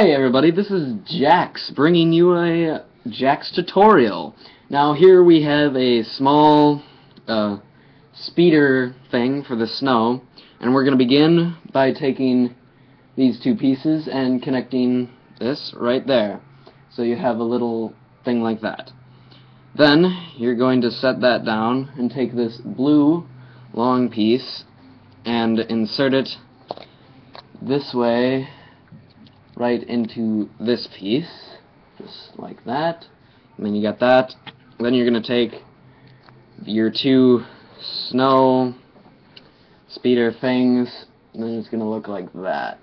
Hey everybody, this is Jaks bringing you a Jaks tutorial. Now here we have a small uh, speeder thing for the snow and we're going to begin by taking these two pieces and connecting this right there. So you have a little thing like that. Then you're going to set that down and take this blue long piece and insert it this way right into this piece, just like that. And then you got that. Then you're going to take your two snow speeder things, and then it's going to look like that.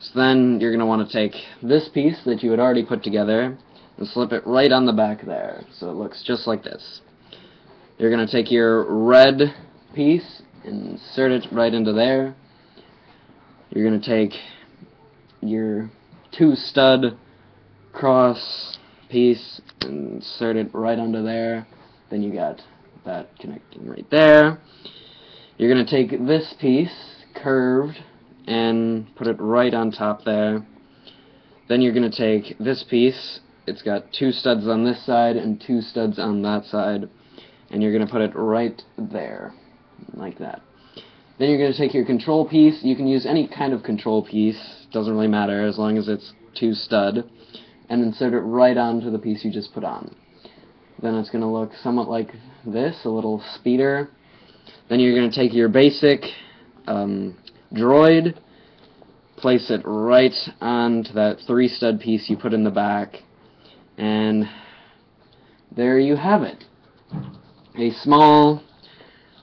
So then you're going to want to take this piece that you had already put together and slip it right on the back there, so it looks just like this. You're going to take your red piece, and insert it right into there. You're going to take your two stud cross piece insert it right under there. Then you got that connecting right there. You're going to take this piece curved and put it right on top there. Then you're going to take this piece it's got two studs on this side and two studs on that side and you're going to put it right there like that then you're going to take your control piece. You can use any kind of control piece. Doesn't really matter as long as it's two stud. And insert it right onto the piece you just put on. Then it's going to look somewhat like this, a little speeder. Then you're going to take your basic um, droid, place it right onto that three stud piece you put in the back, and there you have it. A small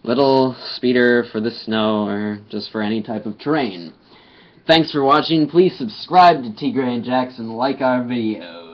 little speeder for the snow or just for any type of terrain. Thanks for watching. Please subscribe to Tigre and Jackson. Like our video.